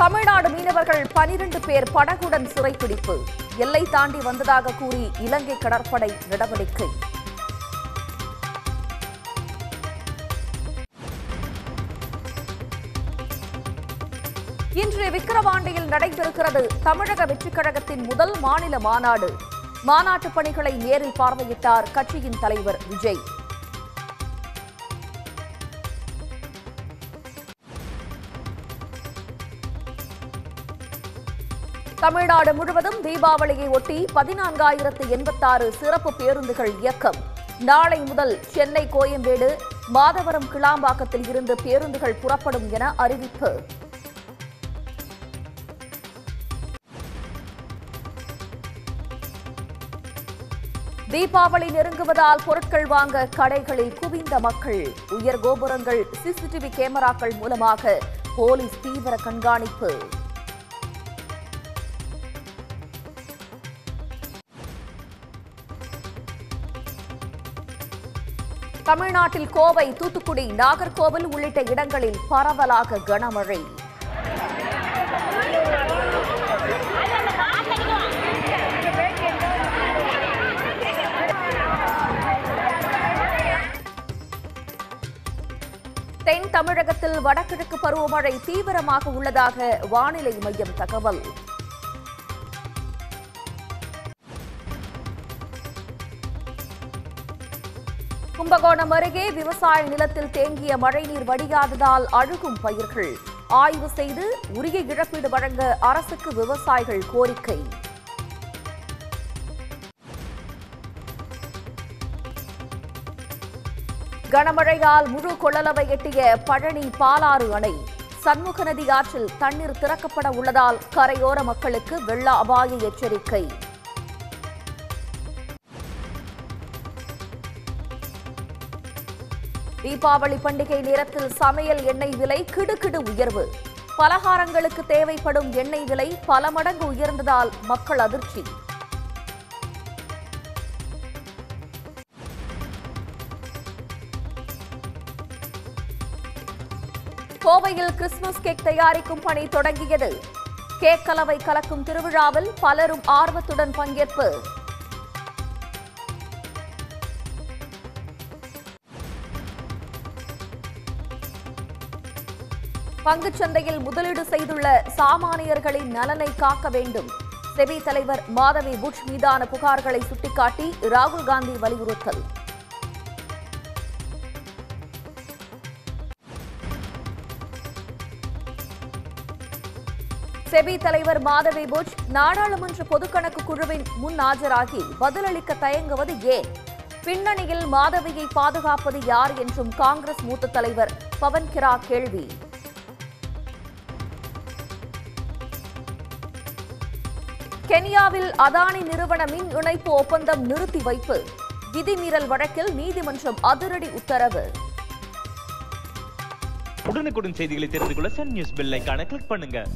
தமிழ்நாடு மீனவர்கள் பனிரெண்டு பேர் படகுடன் சிறைப்பிடிப்பு. எல்லை தாண்டி வந்ததாக கூறி இலங்கை கடற்படை நடவடிக்கை. இன்று விக்கிரவாண்டியில் நடைபெறுகிறது தமிழக வெற்றிக் கழகத்தின் முதல் மாநில மாநாடு. மாநாட்டு பணிகளை நேரில் பார்வையிட்டார் கட்சியின் தலைவர் விஜய். தமிழ்நாடு முழுவதும் தீபாவளியை ஒட்டி பதினான்காயிரத்து எண்பத்தாறு சிறப்பு பேருந்துகள் இயக்கம். நாளை முதல் சென்னை கோயம்பேடு மாதவரம் கிளாம்பாக்கத்தில் இருந்து பேருந்துகள் புறப்படும் என அறிவிப்பு. தீபாவளி நெருங்குவதால் பொருட்கள் வாங்க கடைகளில் குவிந்த மக்கள். உயர் கோபுரங்கள் சிசிடிவி கேமராக்கள் மூலமாக போலீஸ் தீவிர கண்காணிப்பு. தமிழ்நாட்டில் கோவை தூத்துக்குடி நாகர்கோவில் உள்ளிட்ட இடங்களில் பரவலாக கனமழை. தென் தமிழகத்தில் வடகிழக்கு பருவமழை தீவிரமாக உள்ளதாக வானிலை மையம் தகவல். கும்பகோணம் அருகே விவசாய நிலத்தில் தேங்கிய மழைநீர் வடியாததால் அழுகும் பயிர்கள். ஆய்வு செய்து உரிய இழப்பீடு வழங்க அரசுக்கு விவசாயிகள் கோரிக்கை. கனமழையால் முழு கொள்ளளவை எட்டிய பழனி பாலாறு அணை. சண்முக நதி ஆற்றில் தண்ணீர் திறக்கப்பட உள்ளதால் கரையோர மக்களுக்கு வெள்ள அபாய எச்சரிக்கை. தீபாவளி பண்டிகை நேரத்தில் சமையல் எண்ணெய் விலை கிடுகிடு உயர்வு. பலகாரங்களுக்கு தேவைப்படும் எண்ணெய் விலை பல மடங்கு உயர்ந்ததால் மக்கள் அதிர்ச்சி. கோவையில் கிறிஸ்துமஸ் கேக் தயாரிக்கும் பணி தொடங்கியது. கேக் கலவை கலக்கும் திருவிழாவில் பலரும் ஆர்வத்துடன் பங்கேற்பு. பங்குச்சந்தையில் முதலீடு செய்துள்ள சாமானியர்களின் நலனை காக்க வேண்டும். செபி தலைவர் மாதவி புஷ் மீதான புகார்களை சுட்டிக்காட்டி ராகுல் காந்தி வலியுறுத்தல். செபி தலைவர் மாதவி புஷ் நாடாளுமன்ற பொதுக்கணக்கு குழுவின் முன் ஆஜராகி பதிலளிக்க தயங்குவது ஏன்? பின்னணியில் மாதவியை பாதுகாப்பது யார் என்றும் காங்கிரஸ் மூத்த தலைவர் பவன் கிரா கேள்வி. கென்யாவில் அதானி நிறுவன மின் இணைப்பு ஒப்பந்தம் நிறுத்தி வைப்பு. விதிமீறல் வழக்கில் நீதிமன்றம் அதிரடி உத்தரவு. உடனுக்குடன் செய்திகளை தெரிந்து கொள்ள சன் நியூஸ் பெல் கிளிக் பண்ணுங்க.